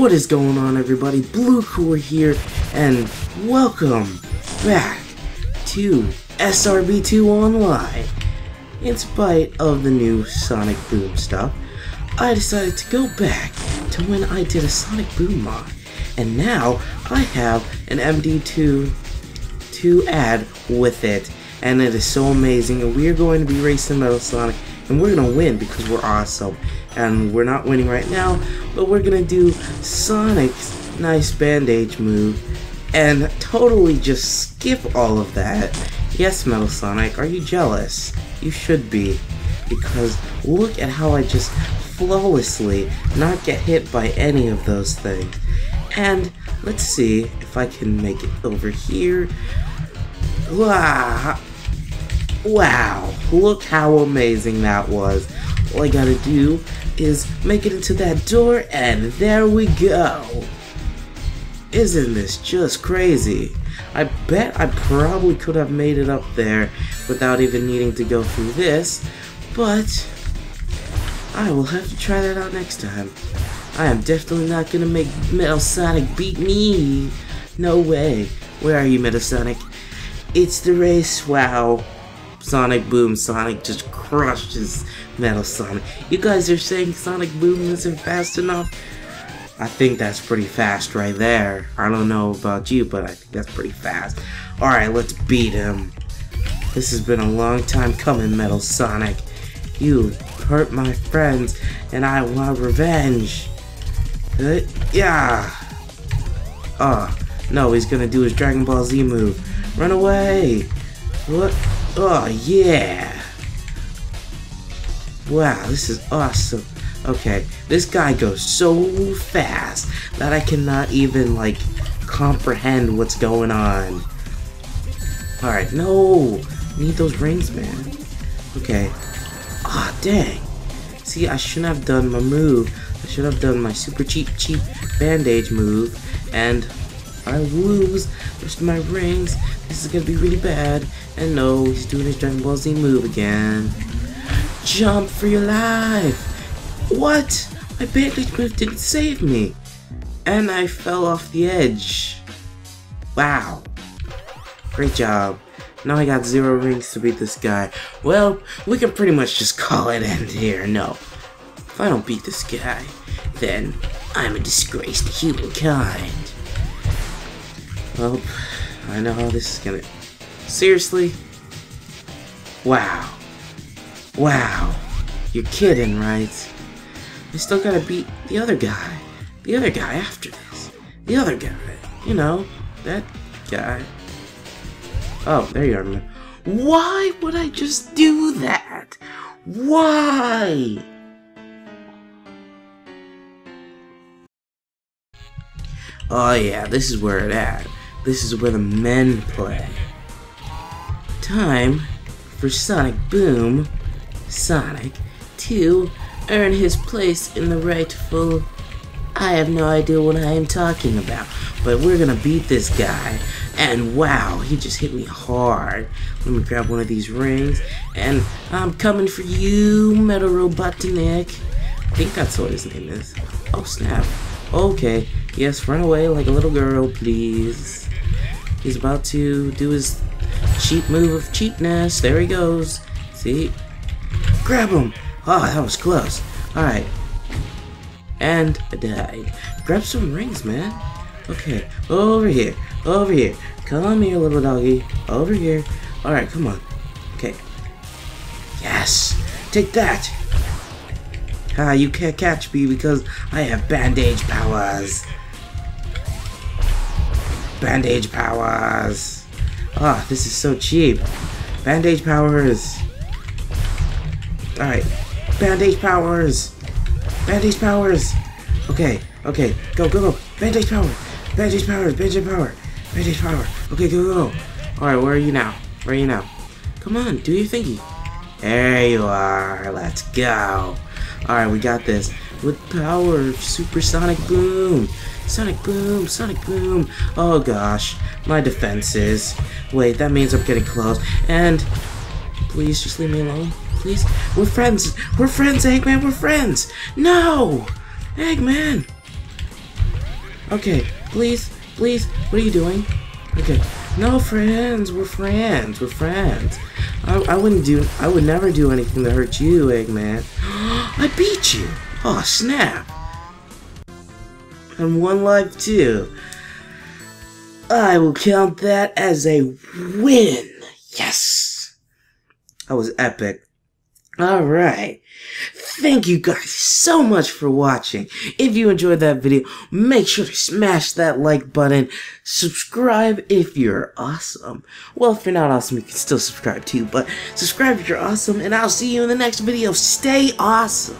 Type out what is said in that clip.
What is going on everybody? Bluecore here and welcome back to SRB2 Online. In spite of the new Sonic Boom stuff, I decided to go back to when I did a Sonic Boom mod. And now I have an MD2 to add with it. And it is so amazing. We are going to be racing Metal Sonic and we're gonna win because we're awesome. And we're not winning right now, but we're gonna do Sonic's nice bandage move and totally just skip all of that. Yes, Metal Sonic, are you jealous? You should be. Because look at how I just flawlessly not get hit by any of those things. And let's see if I can make it over here. Wow. Wow, look how amazing that was. All I gotta do is make it into that door and there we go. Isn't this just crazy? I bet I probably could have made it up there without even needing to go through this, but I will have to try that out next time. I am definitely not gonna make Metal Sonic beat me. No way. Where are you, Metal Sonic? It's the race, wow. Sonic Boom, Sonic just crushes Metal Sonic. You guys are saying Sonic Boom isn't fast enough? I think that's pretty fast right there. I don't know about you, but I think that's pretty fast. Alright, let's beat him. This has been a long time coming, Metal Sonic. You hurt my friends, and I want revenge. Uh, yeah. Oh, no, he's gonna do his Dragon Ball Z move. Run away. What? Oh, yeah. Wow, this is awesome. Okay, this guy goes so fast that I cannot even, like, comprehend what's going on. Alright, no! Need those rings, man. Okay. Ah, oh, dang. See, I shouldn't have done my move. I should have done my super cheap, cheap bandage move. And I lose the rest of my rings. This is gonna be really bad. And no, he's doing his Dragon Ball Z move again. Jump for your life! What? My bandage move didn't save me. And I fell off the edge. Wow. Great job. Now I got zero rings to beat this guy. Well, we can pretty much just call it end here. No. If I don't beat this guy, then I'm a disgrace to humankind. Well, I know how this is gonna... Seriously? Wow. Wow. You're kidding, right? I still gotta beat the other guy. The other guy after this. The other guy. You know, that guy. Oh, there you are, man. Why would I just do that? Why? Oh yeah, this is where it at. This is where the men play. Time for Sonic Boom, Sonic, to earn his place in the rightful... I have no idea what I am talking about, but we're gonna beat this guy. And wow, he just hit me hard. Let me grab one of these rings, and I'm coming for you, Metal Robotnik. I think that's what his name is. Oh snap. Okay, yes, run away like a little girl, please. He's about to do his cheap move of cheapness. There he goes. See? Grab him! Oh, that was close. Alright. And died. Grab some rings, man. Okay, over here. Over here. Come here, little doggy. Over here. Alright, come on. Okay. Yes! Take that! Ah, you can't catch me because I have bandage powers. Bandage powers. Ah, this is so cheap. Bandage powers. Alright. Bandage powers. Bandage powers. Okay, okay. Go, go, go. Bandage power. Bandage powers. Bandage power. Bandage power. Okay, go, go, go. Alright, where are you now? Where are you now? Come on, do your thingy. There you are. Let's go. Alright, we got this. With power supersonic boom. Sonic boom, sonic boom. Oh gosh, my defenses. Wait, that means I'm getting close. And please just leave me alone. Please. We're friends. We're friends, Eggman. We're friends. No! Eggman! Okay, please, please, what are you doing? Okay, no friends, we're friends, we're friends. I, I wouldn't do, I would never do anything to hurt you, Eggman. I beat you! Oh, snap! And one life too. I will count that as a win. Yes! That was epic. Alright. Thank you guys so much for watching. If you enjoyed that video, make sure to smash that like button. Subscribe if you're awesome. Well, if you're not awesome, you can still subscribe too, but subscribe if you're awesome, and I'll see you in the next video. Stay awesome.